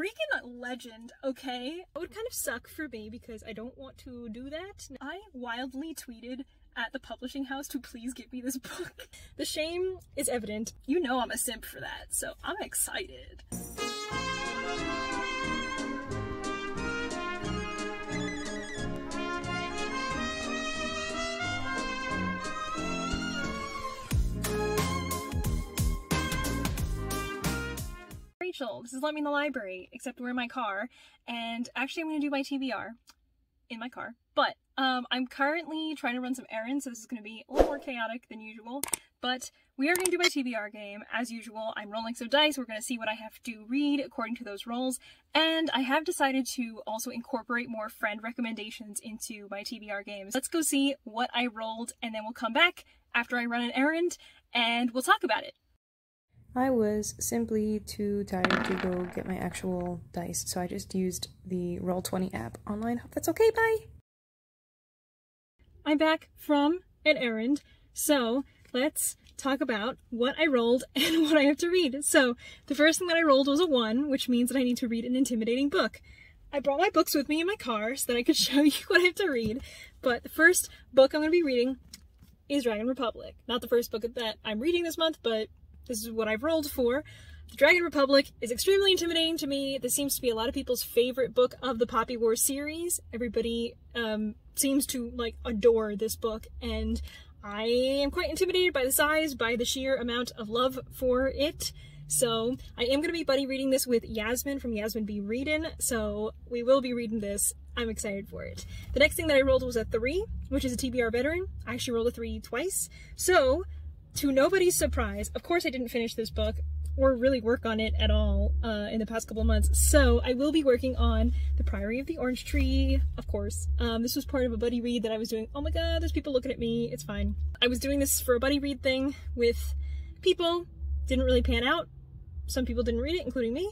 freaking legend, okay? It would kind of suck for me because I don't want to do that. I wildly tweeted at the publishing house to please give me this book. The shame is evident. You know I'm a simp for that, so I'm excited. Rachel, this is Let Me in the Library, except we're in my car, and actually I'm going to do my TBR in my car, but um, I'm currently trying to run some errands, so this is going to be a little more chaotic than usual, but we are going to do my TBR game. As usual, I'm rolling some dice, we're going to see what I have to read according to those rolls, and I have decided to also incorporate more friend recommendations into my TBR games. Let's go see what I rolled, and then we'll come back after I run an errand, and we'll talk about it. I was simply too tired to go get my actual dice, so I just used the Roll20 app online. Hope that's okay, bye! I'm back from an errand, so let's talk about what I rolled and what I have to read. So, the first thing that I rolled was a 1, which means that I need to read an intimidating book. I brought my books with me in my car so that I could show you what I have to read, but the first book I'm going to be reading is Dragon Republic. Not the first book that I'm reading this month, but this is what I've rolled for. The Dragon Republic is extremely intimidating to me. This seems to be a lot of people's favorite book of the Poppy War series. Everybody um, seems to like adore this book, and I am quite intimidated by the size, by the sheer amount of love for it. So I am going to be buddy reading this with Yasmin from Yasmin B. Readin', so we will be reading this. I'm excited for it. The next thing that I rolled was a 3, which is a TBR veteran. I actually rolled a 3 twice. So to nobody's surprise, of course I didn't finish this book or really work on it at all uh, in the past couple months. So I will be working on The Priory of the Orange Tree, of course. Um, this was part of a buddy read that I was doing. Oh my god, there's people looking at me. It's fine. I was doing this for a buddy read thing with people. Didn't really pan out. Some people didn't read it, including me.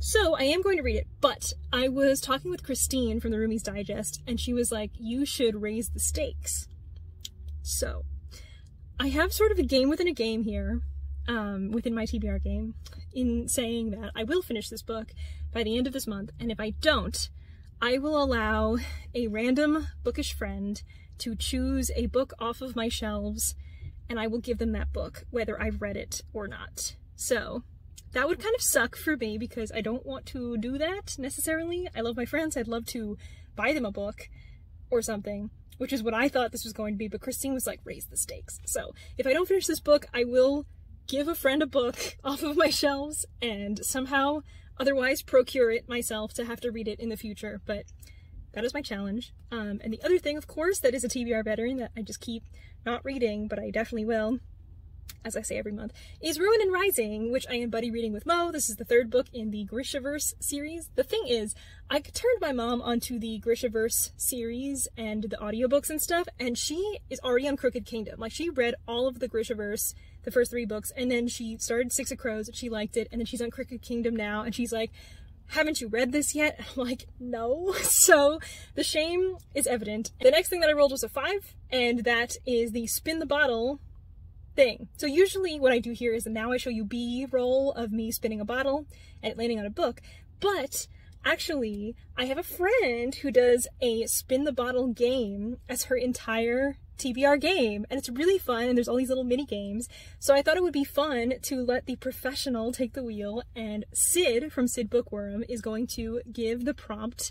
So I am going to read it, but I was talking with Christine from the Roomies Digest, and she was like, you should raise the stakes. So I have sort of a game within a game here, um, within my TBR game, in saying that I will finish this book by the end of this month, and if I don't, I will allow a random bookish friend to choose a book off of my shelves, and I will give them that book, whether I've read it or not. So, that would kind of suck for me because I don't want to do that necessarily. I love my friends, I'd love to buy them a book or something, which is what I thought this was going to be, but Christine was like, raise the stakes. So if I don't finish this book, I will give a friend a book off of my shelves and somehow otherwise procure it myself to have to read it in the future, but that is my challenge. Um, and the other thing, of course, that is a TBR veteran that I just keep not reading, but I definitely will, as I say every month, is Ruin and Rising, which I am buddy reading with Mo. This is the third book in the Grishaverse series. The thing is, I turned my mom onto the Grishaverse series and the audiobooks and stuff, and she is already on Crooked Kingdom. Like, she read all of the Grishaverse, the first three books, and then she started Six of Crows, and she liked it, and then she's on Crooked Kingdom now, and she's like, haven't you read this yet? I'm like, no. So the shame is evident. The next thing that I rolled was a five, and that is the spin the bottle thing. So usually what I do here is now I show you B-roll of me spinning a bottle and landing on a book, but actually I have a friend who does a spin the bottle game as her entire TBR game and it's really fun and there's all these little mini games. So I thought it would be fun to let the professional take the wheel and Sid from Sid Bookworm is going to give the prompt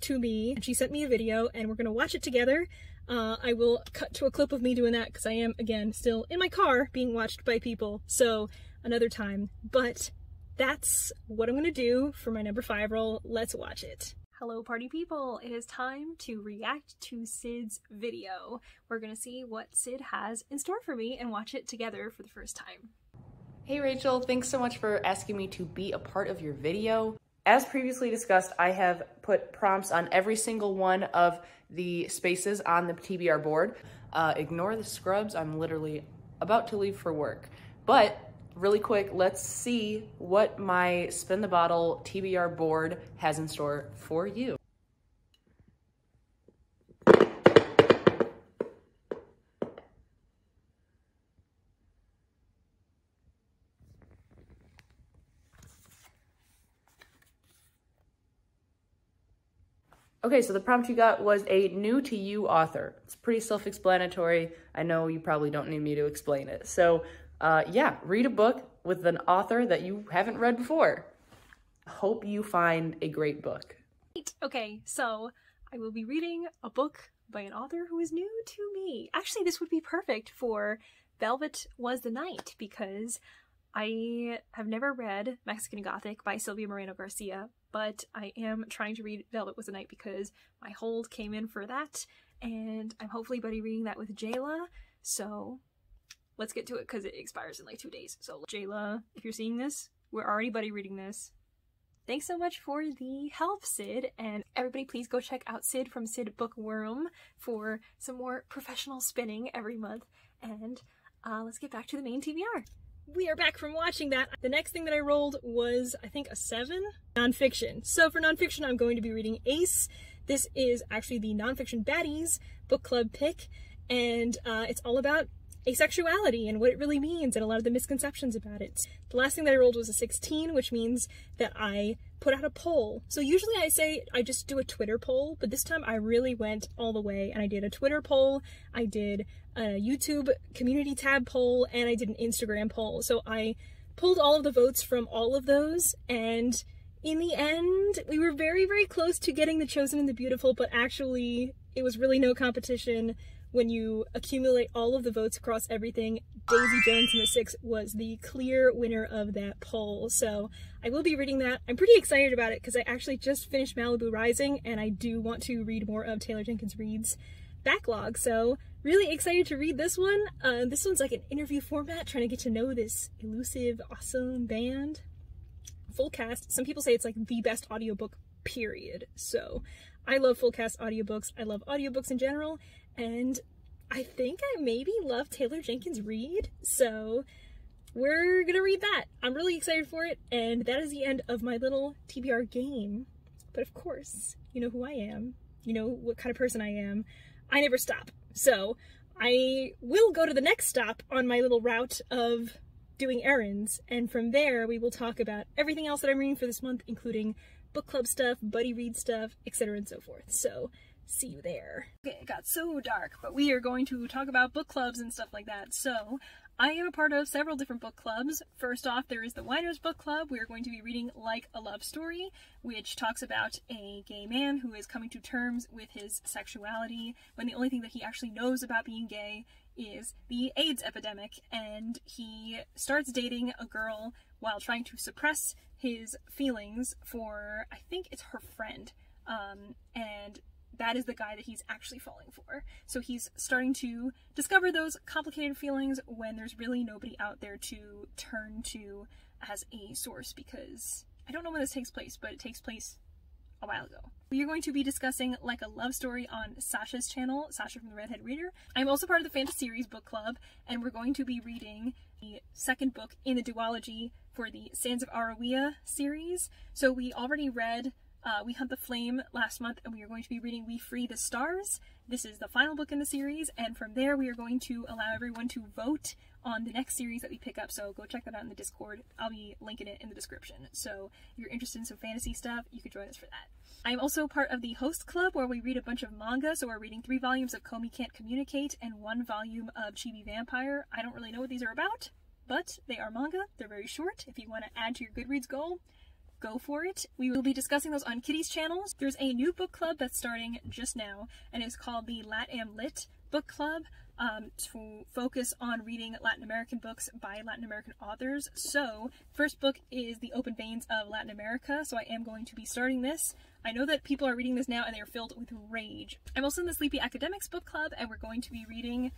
to me. She sent me a video and we're going to watch it together uh, I will cut to a clip of me doing that because I am, again, still in my car being watched by people, so another time. But that's what I'm going to do for my number five roll. Let's watch it. Hello party people, it is time to react to Sid's video. We're gonna see what Sid has in store for me and watch it together for the first time. Hey Rachel, thanks so much for asking me to be a part of your video. As previously discussed, I have put prompts on every single one of the spaces on the TBR board. Uh, ignore the scrubs, I'm literally about to leave for work. But really quick, let's see what my Spin the Bottle TBR board has in store for you. Okay, so the prompt you got was a new to you author. It's pretty self-explanatory. I know you probably don't need me to explain it. So uh, yeah, read a book with an author that you haven't read before. Hope you find a great book. Okay, so I will be reading a book by an author who is new to me. Actually, this would be perfect for Velvet Was the Night because I have never read Mexican Gothic by Silvia Moreno Garcia, but I am trying to read Velvet Was a Night because my hold came in for that, and I'm hopefully buddy reading that with Jayla. So let's get to it because it expires in like two days. So Jayla, if you're seeing this, we're already buddy reading this. Thanks so much for the help, Sid, and everybody please go check out Sid from Sid Bookworm for some more professional spinning every month. And uh, let's get back to the main TBR. We are back from watching that. The next thing that I rolled was, I think, a seven? Nonfiction. So for nonfiction, I'm going to be reading Ace. This is actually the Nonfiction Baddies book club pick, and uh, it's all about asexuality and what it really means and a lot of the misconceptions about it. The last thing that I rolled was a 16, which means that I put out a poll. So usually I say I just do a Twitter poll, but this time I really went all the way and I did a Twitter poll, I did a YouTube community tab poll, and I did an Instagram poll. So I pulled all of the votes from all of those and in the end, we were very, very close to getting the Chosen and the Beautiful, but actually it was really no competition when you accumulate all of the votes across everything, Daisy Jones and the Six was the clear winner of that poll. So I will be reading that. I'm pretty excited about it because I actually just finished Malibu Rising and I do want to read more of Taylor Jenkins Reid's backlog. So really excited to read this one. Uh, this one's like an interview format, trying to get to know this elusive, awesome band. Full cast. Some people say it's like the best audiobook, period. So I love full cast audiobooks. I love audiobooks in general, and I think I maybe love Taylor Jenkins Reid, so we're gonna read that. I'm really excited for it, and that is the end of my little TBR game. But of course, you know who I am. You know what kind of person I am. I never stop. So I will go to the next stop on my little route of doing errands, and from there we will talk about everything else that I'm reading for this month, including book club stuff, buddy read stuff, etc. and so forth. So see you there. Okay, it got so dark, but we are going to talk about book clubs and stuff like that. So, I am a part of several different book clubs. First off, there is the Winers Book Club. We are going to be reading Like a Love Story, which talks about a gay man who is coming to terms with his sexuality when the only thing that he actually knows about being gay is the AIDS epidemic, and he starts dating a girl while trying to suppress his feelings for, I think it's her friend. Um, and that is the guy that he's actually falling for. So he's starting to discover those complicated feelings when there's really nobody out there to turn to as a source because I don't know when this takes place, but it takes place a while ago. We are going to be discussing like a love story on Sasha's channel, Sasha from the Redhead Reader. I'm also part of the Fantasy Series book club, and we're going to be reading the second book in the duology for the Sands of Arawiya series. So we already read uh, We Hunt the Flame last month, and we are going to be reading We Free the Stars. This is the final book in the series, and from there we are going to allow everyone to vote on the next series that we pick up, so go check that out in the Discord. I'll be linking it in the description. So if you're interested in some fantasy stuff, you could join us for that. I'm also part of the Host Club, where we read a bunch of manga, so we're reading three volumes of Komi Can't Communicate and one volume of Chibi Vampire. I don't really know what these are about, but they are manga. They're very short. If you want to add to your Goodreads goal, go for it. We will be discussing those on Kitty's channels. There's a new book club that's starting just now, and it's called the LatAm Lit Book Club um, to focus on reading Latin American books by Latin American authors. So, first book is The Open Veins of Latin America, so I am going to be starting this. I know that people are reading this now and they are filled with rage. I'm also in the Sleepy Academics book club, and we're going to be reading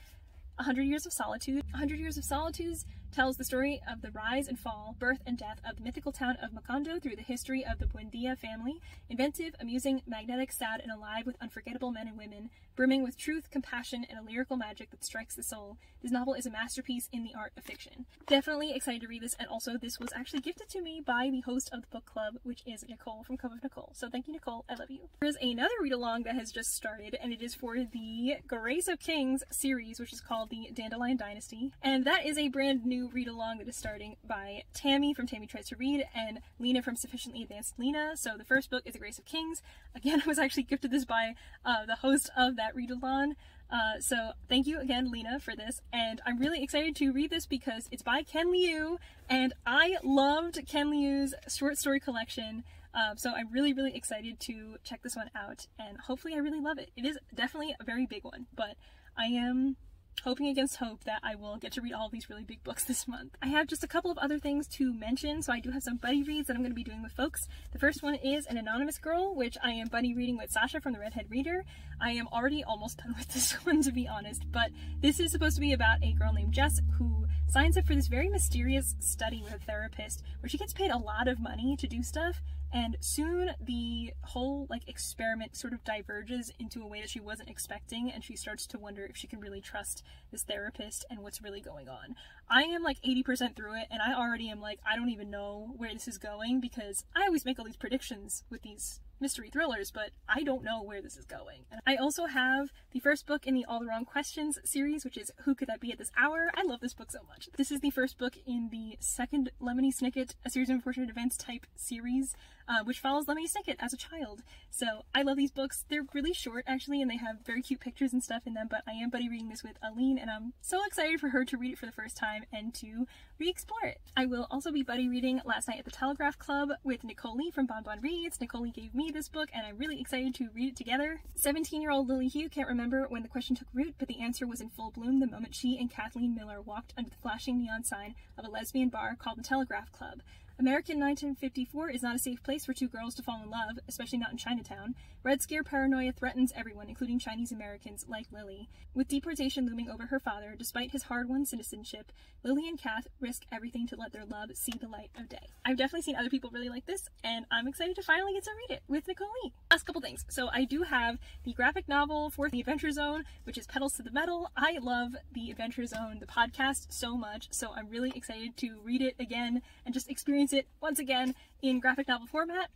100 Years of Solitude. 100 Years of Solitude tells the story of the rise and fall, birth and death of the mythical town of Macondo through the history of the Buendia family. Inventive, amusing, magnetic, sad, and alive with unforgettable men and women, brimming with truth, compassion, and a lyrical magic that strikes the soul. This novel is a masterpiece in the art of fiction. Definitely excited to read this, and also this was actually gifted to me by the host of the book club, which is Nicole from Cove of Nicole. So thank you, Nicole. I love you. There's another read along that has just started, and it is for the Grace of Kings series, which is called the Dandelion Dynasty, and that is a brand new read along that is starting by Tammy from Tammy Tries to Read and Lena from Sufficiently Advanced Lena. So the first book is The Grace of Kings. Again, I was actually gifted this by uh, the host of that read along. Uh, so thank you again, Lena, for this. And I'm really excited to read this because it's by Ken Liu, and I loved Ken Liu's short story collection. Uh, so I'm really, really excited to check this one out, and hopefully I really love it. It is definitely a very big one, but I am hoping against hope that I will get to read all these really big books this month. I have just a couple of other things to mention, so I do have some buddy reads that I'm going to be doing with folks. The first one is An Anonymous Girl, which I am buddy reading with Sasha from the Redhead Reader. I am already almost done with this one, to be honest, but this is supposed to be about a girl named Jess who signs up for this very mysterious study with a therapist where she gets paid a lot of money to do stuff and soon the whole like experiment sort of diverges into a way that she wasn't expecting and she starts to wonder if she can really trust this therapist and what's really going on. I am like 80% through it and I already am like I don't even know where this is going because I always make all these predictions with these mystery thrillers, but I don't know where this is going. And I also have the first book in the All the Wrong Questions series, which is Who Could That Be at This Hour? I love this book so much. This is the first book in the second Lemony Snicket, A Series of Unfortunate Events type series, uh, which follows Lemony Snicket as a child. So I love these books. They're really short, actually, and they have very cute pictures and stuff in them, but I am buddy reading this with Aline, and I'm so excited for her to read it for the first time and to re-explore it. I will also be buddy reading Last Night at the Telegraph Club with Nicole Lee from Bon Bon Reads. Nicole Lee gave me this book, and I'm really excited to read it together. 17-year-old Lily Hu can't remember when the question took root, but the answer was in full bloom the moment she and Kathleen Miller walked under the flashing neon sign of a lesbian bar called the Telegraph Club. American 1954 is not a safe place for two girls to fall in love, especially not in Chinatown. Red Scare paranoia threatens everyone, including Chinese Americans like Lily. With deportation looming over her father, despite his hard-won citizenship, Lily and Kath risk everything to let their love see the light of day. I've definitely seen other people really like this, and I'm excited to finally get to read it with Nicole Lee. Last couple things. So I do have the graphic novel for the Adventure Zone, which is Petals to the Metal. I love the Adventure Zone, the podcast, so much, so I'm really excited to read it again and just experience it once again in graphic novel format.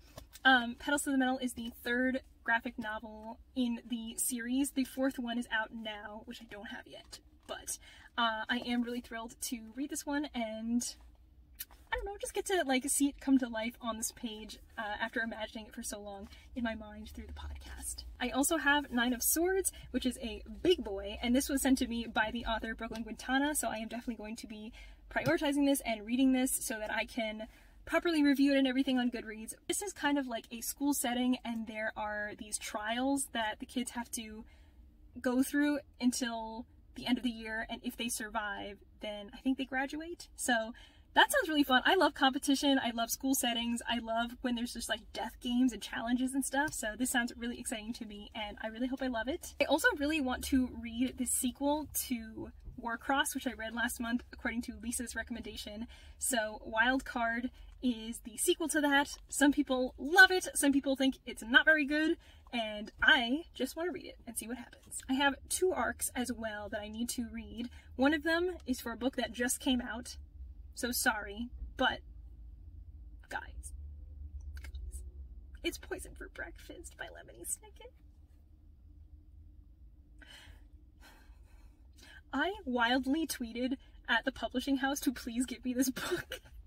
Um, Petals to the Metal is the third graphic novel in the series. The fourth one is out now, which I don't have yet, but uh, I am really thrilled to read this one and I don't know, just get to like see it come to life on this page uh, after imagining it for so long in my mind through the podcast. I also have Nine of Swords, which is a big boy, and this was sent to me by the author Brooklyn Quintana, so I am definitely going to be prioritizing this and reading this so that I can properly review it and everything on Goodreads. This is kind of like a school setting and there are these trials that the kids have to go through until the end of the year and if they survive then I think they graduate. So that sounds really fun. I love competition. I love school settings. I love when there's just like death games and challenges and stuff. So this sounds really exciting to me and I really hope I love it. I also really want to read the sequel to Warcross, which I read last month according to Lisa's recommendation. So Wild Card is the sequel to that. Some people love it, some people think it's not very good, and I just want to read it and see what happens. I have two arcs as well that I need to read. One of them is for a book that just came out, so sorry, but guys, guys it's Poison for Breakfast by Lemony Snicket. I wildly tweeted at the publishing house to please give me this book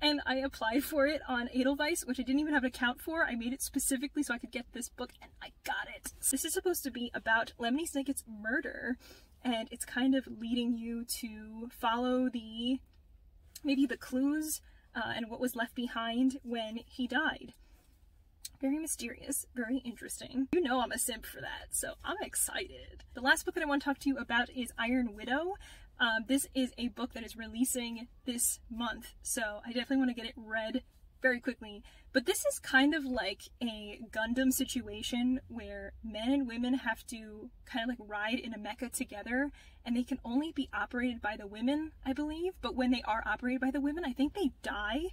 and I applied for it on Edelweiss, which I didn't even have an account for. I made it specifically so I could get this book, and I got it. This is supposed to be about Lemony Snicket's murder, and it's kind of leading you to follow the, maybe the clues uh, and what was left behind when he died. Very mysterious, very interesting. You know I'm a simp for that, so I'm excited. The last book that I want to talk to you about is Iron Widow. Um, this is a book that is releasing this month, so I definitely want to get it read very quickly. But this is kind of like a Gundam situation where men and women have to kind of like ride in a mecha together and they can only be operated by the women, I believe. But when they are operated by the women, I think they die.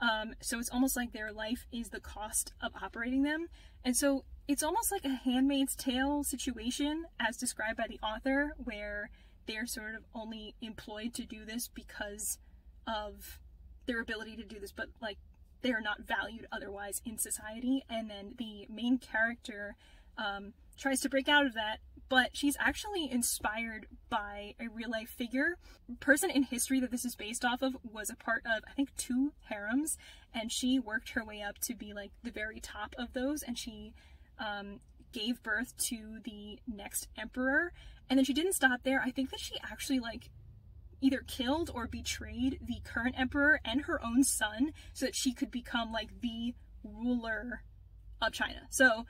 Um, so it's almost like their life is the cost of operating them. And so it's almost like a handmaid's tale situation as described by the author where they're sort of only employed to do this because of their ability to do this, but like they're not valued otherwise in society. And then the main character um, tries to break out of that, but she's actually inspired by a real life figure. Person in history that this is based off of was a part of, I think, two harems, and she worked her way up to be like the very top of those, and she um, gave birth to the next emperor. And then she didn't stop there. I think that she actually like either killed or betrayed the current emperor and her own son so that she could become like the ruler of China. So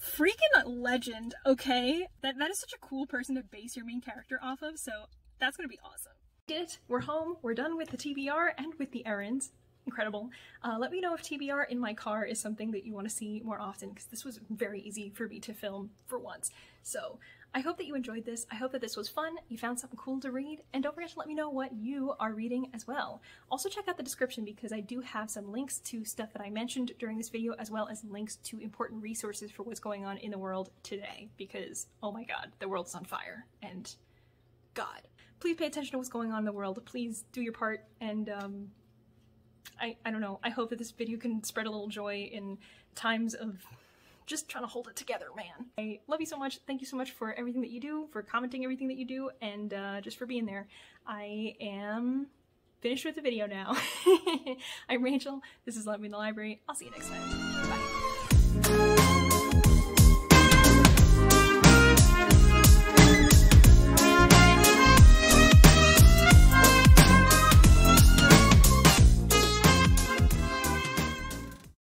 freaking legend, okay? That that is such a cool person to base your main character off of, so that's gonna be awesome. It. We're home. We're done with the TBR and with the errands. Incredible. Uh, let me know if TBR in my car is something that you want to see more often because this was very easy for me to film for once. So I hope that you enjoyed this. I hope that this was fun. You found something cool to read. And don't forget to let me know what you are reading as well. Also check out the description because I do have some links to stuff that I mentioned during this video as well as links to important resources for what's going on in the world today because oh my god, the world's on fire and god. Please pay attention to what's going on in the world. Please do your part and um, I, I don't know. I hope that this video can spread a little joy in times of just trying to hold it together, man. I love you so much. Thank you so much for everything that you do, for commenting everything that you do, and uh, just for being there. I am finished with the video now. I'm Rachel. This is Love Me in the Library. I'll see you next time.